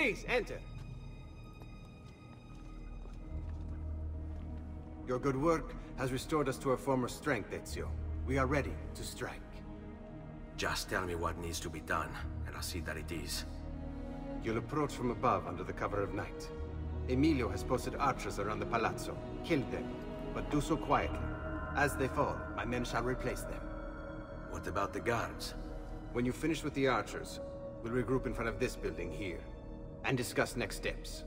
Please, enter. Your good work has restored us to our former strength, Ezio. We are ready to strike. Just tell me what needs to be done, and I'll see that it is. You'll approach from above under the cover of night. Emilio has posted archers around the palazzo. Kill them, but do so quietly. As they fall, my men shall replace them. What about the guards? When you finish with the archers, we'll regroup in front of this building here, and discuss next steps.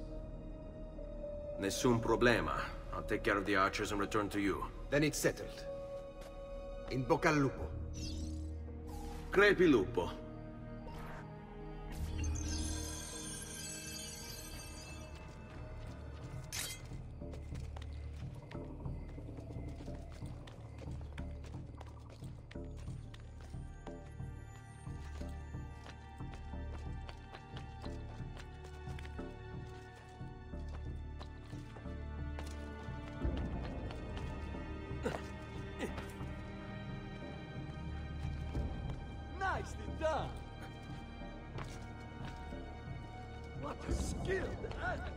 Nessun problema. I'll take care of the archers and return to you. Then it's settled. In bocca al lupo. Crepi lupo. Skilled act!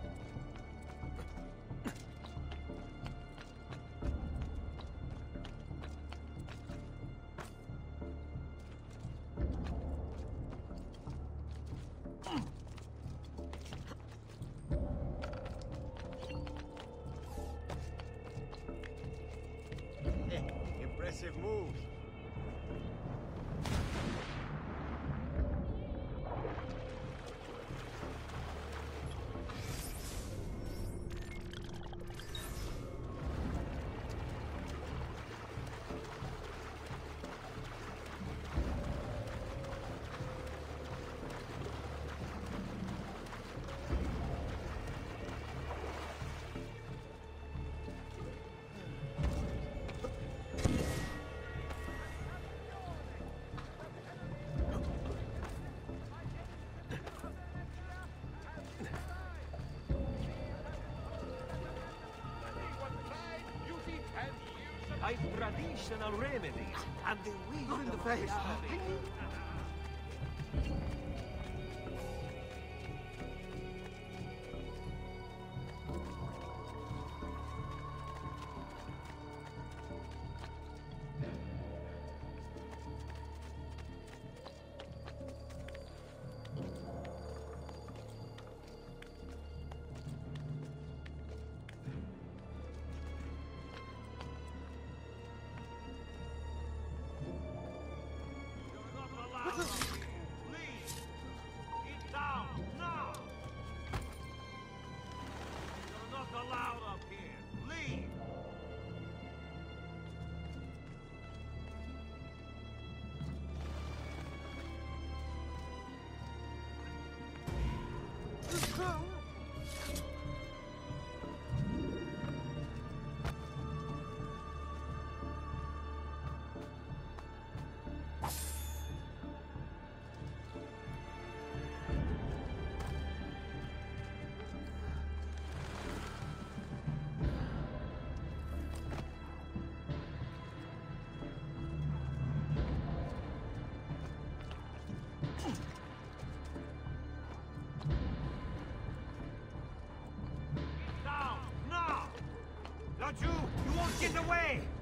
Traditional remedies, and the Not in the face. Don't you? You won't get away.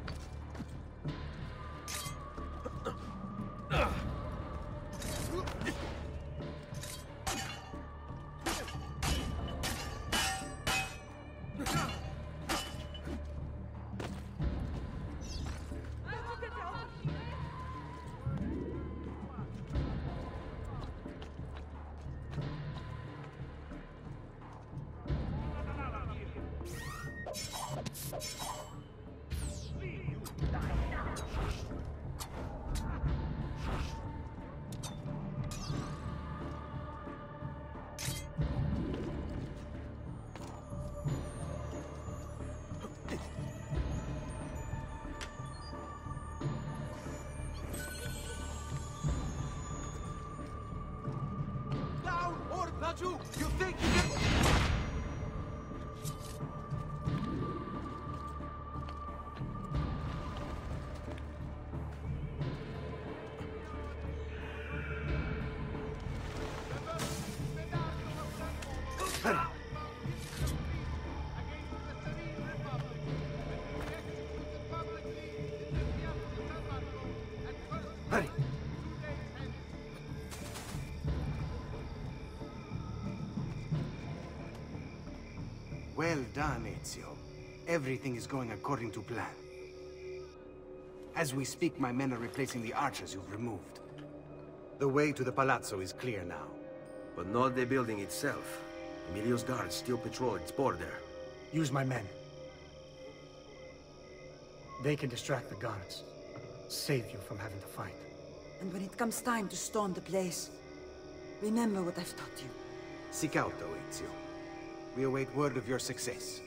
Raju, you think you can... Hurry! Done, Ezio. Everything is going according to plan. As we speak, my men are replacing the archers you've removed. The way to the Palazzo is clear now. But not the building itself. Emilio's guards still patrol its border. Use my men. They can distract the guards. Save you from having to fight. And when it comes time to storm the place, remember what I've taught you. Seek out, though, Ezio. We await word of your success.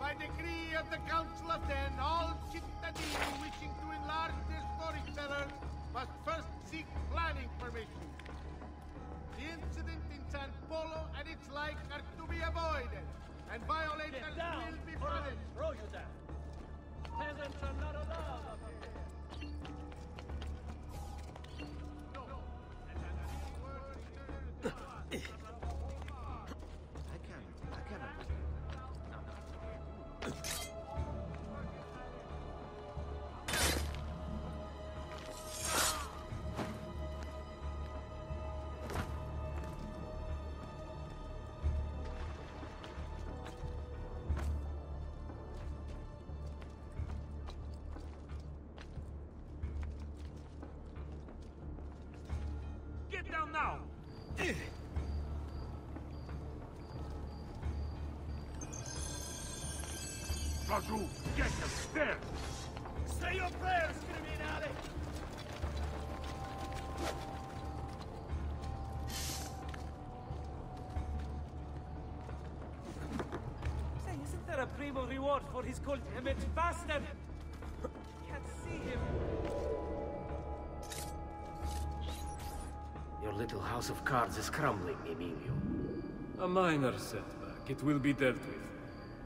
By decree of the all wishing to enlarge their must first seek planning permission. The incident in San Polo and its like are to be avoided, and violators will be punished. Throw you down. Peasants are not allowed up here. Get down now! Raju, get them! There! Say your prayers, criminale! Say, isn't there a primo reward for his cult image bastard? Can't see him. Little house of cards is crumbling, Emilio. A minor setback. It will be dealt with.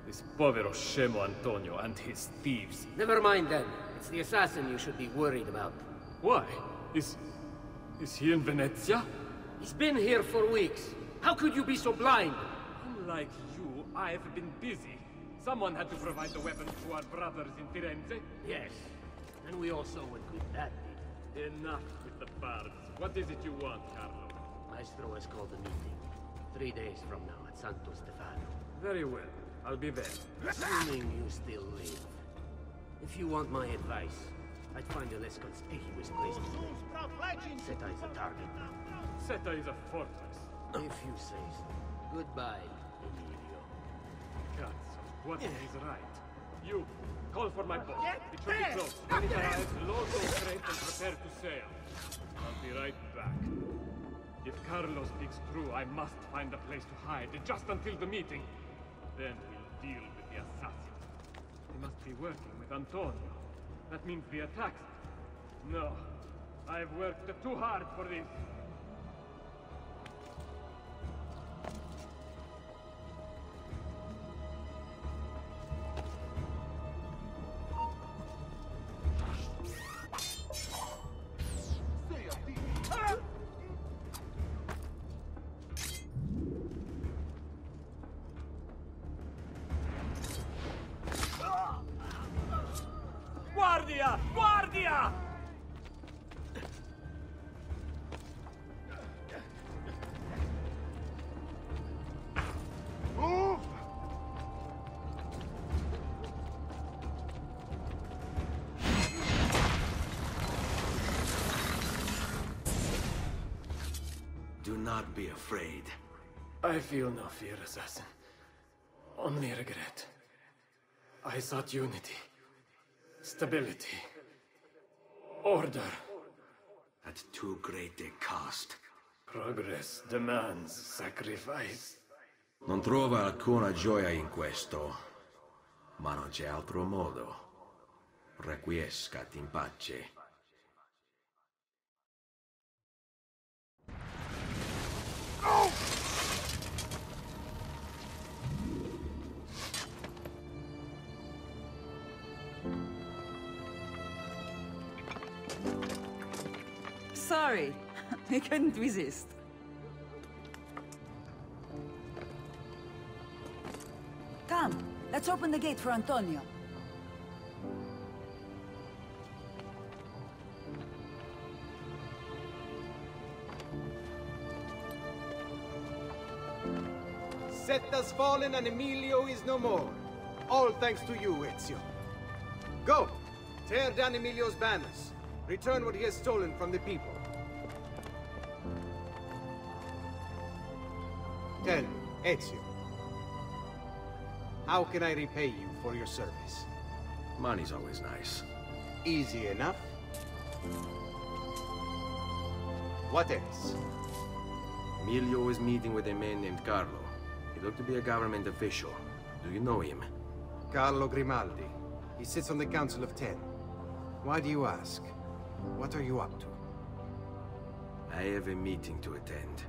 This povero Scemo Antonio and his thieves. Never mind then. It's the assassin you should be worried about. Why? Is... is he in Venezia? He's been here for weeks. How could you be so blind? Unlike you, I've been busy. Someone had to provide the weapons to our brothers in Firenze. Yes. And we also what good that. Enough with the bards. What is it you want, Carlo? Maestro has called a meeting. Three days from now at Santo Stefano. Very well. I'll be there. Assuming you still live. If you want my advice, I'd find a less conspicuous place to live. Seta is a target. Seta is a fortress. If you say so. Goodbye, Emilio. Cazzo, what is right? You, call for my boat. It should be close. When it arrives, load those crates and prepare to sail. Be right back. If Carlo speaks true, I must find a place to hide, just until the meeting. Then we'll deal with the assassin. He must be working with Antonio. That means the attacks. No. I've worked too hard for this. Do not be afraid. I feel no fear, assassin. Only regret. I sought unity, stability, order. At too great a cost. Progress demands sacrifice. Non trova alcuna gioia in questo, ma non c'è altro modo. Requiescat in pace. Sorry, I couldn't resist. Come, let's open the gate for Antonio. Set has fallen and Emilio is no more. All thanks to you, Ezio. Go! Tear down Emilio's banners. Return what he has stolen from the people. Tell me, Ezio. How can I repay you for your service? Money's always nice. Easy enough. What else? Emilio is meeting with a man named Carlo. He looked to be a government official. Do you know him? Carlo Grimaldi. He sits on the Council of Ten. Why do you ask? What are you up to? I have a meeting to attend.